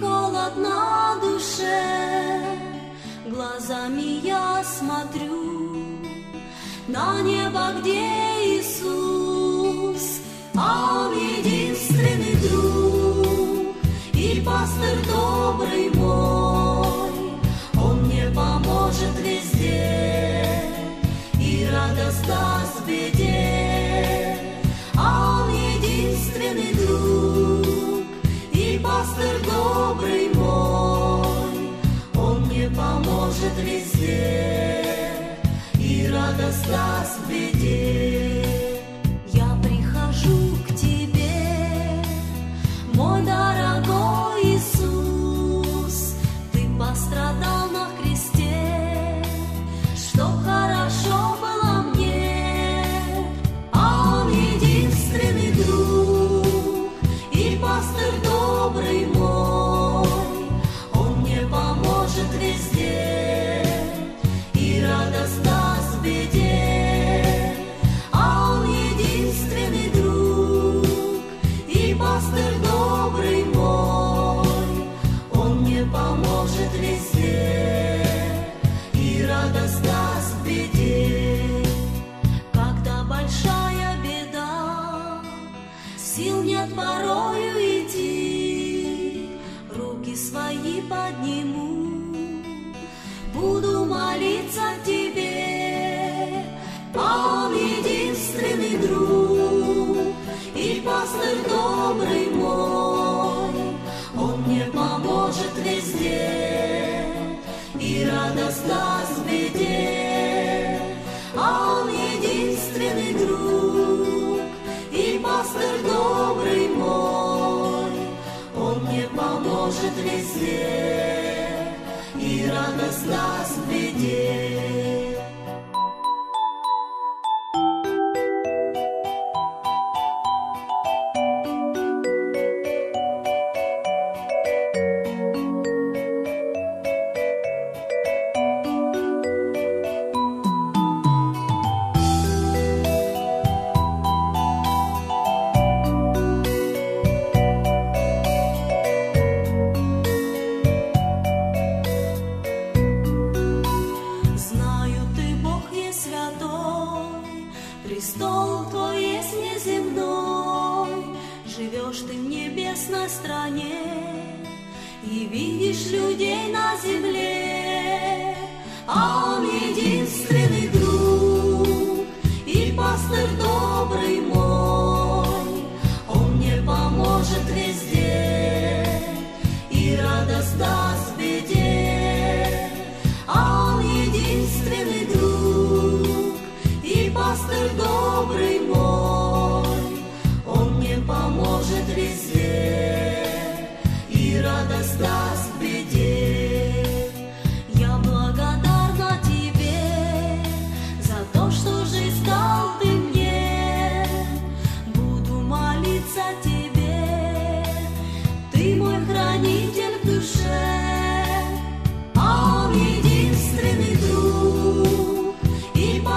холод на душе, глазами я смотрю на небо, где Иисус, а Он единственный друг и пастырь тоже. пастырь добрый мой, Он мне поможет везде и радость даст в беде. подниму, буду молиться тебе, он единственный друг и пастор добрый мой, он мне поможет везде и радость даст беде, он единственный друг и пастор добрый мой. поможет везде и радость нас в. людей на земле. А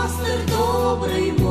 пастир добрий.